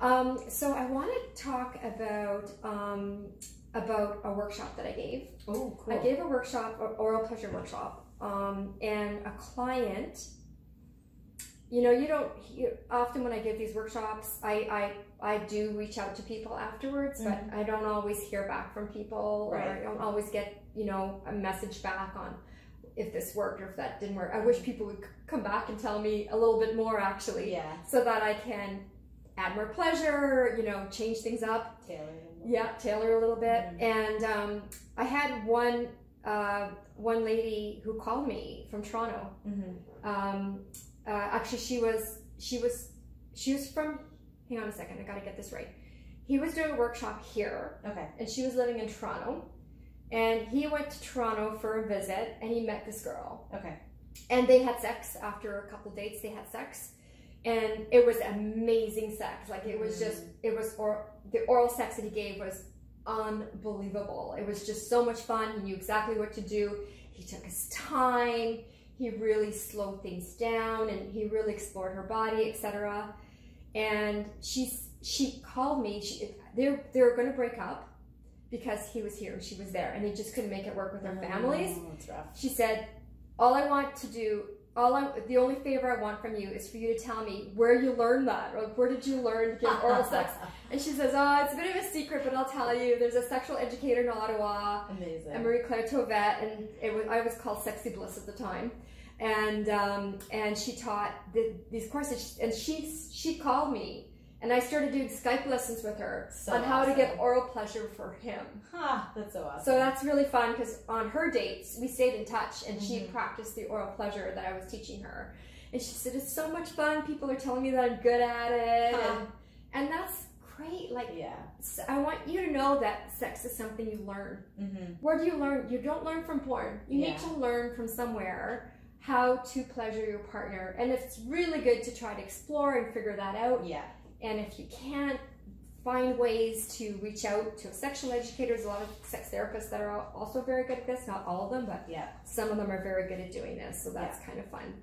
Um, so I want to talk about um, about a workshop that I gave. Oh, cool. I gave a workshop, an oral pleasure workshop, um, and a client. You know, you don't. You, often when I give these workshops, I, I I do reach out to people afterwards, but I don't always hear back from people, or Mm-hmm. I don't always get you know a message back on if this worked or if that didn't work. I wish people would c- come back and tell me a little bit more, actually, yeah. so that I can add more pleasure. You know, change things up Taylor. yeah tailor a little bit Mhm. and um, i had one uh, one lady who called me from toronto Mm-hmm. um, uh, actually she was she was she was from hang on a second i gotta get this right he was doing a workshop here Okay. and she was living in toronto and he went to toronto for a visit and he met this girl Okay. and they had sex after a couple dates they had sex and it was amazing sex. Like it was just mm. it was or the oral sex that he gave was unbelievable. It was just so much fun. He knew exactly what to do. He took his time. He really slowed things down and he really explored her body etc and she's she called me. She they're they're going to break up because he was here and she was there and they just couldn't make it work with their mm, families. Oh, she said, "All I want to do, all I, the only favor I want from you is for you to tell me where you learned that, or where did you learn to give oral sex?" And she says, "Oh, it's a bit of a secret, but I'll tell you. There's a sexual educator in Ottawa, Amazing. and Marie Claire Tovette, and it was I was called Sexy Bliss at the time." And um, and she taught the, these courses, and she she called me, and I started doing Skype lessons with her So on how to give awesome. oral pleasure for him. Ha, that's so awesome. So that's really fun because on her dates, we stayed in touch and she Mhm. practiced the oral pleasure that I was teaching her. And she said, It's so much fun. People are telling me that I'm good at it. Huh. And, and that's great. Like, yeah. I want you to know that sex is something you learn. Mm-hmm. Where do you learn? You don't learn from porn. You need to learn from somewhere how to pleasure your partner. And it's really good to try to explore and figure that out. Yeah. And if you can't find ways to reach out to a sexual educator, there's a lot of sex therapists that are also very good at this. Not all of them, but Yeah. some of them are very good at doing this. So that's kind of fun.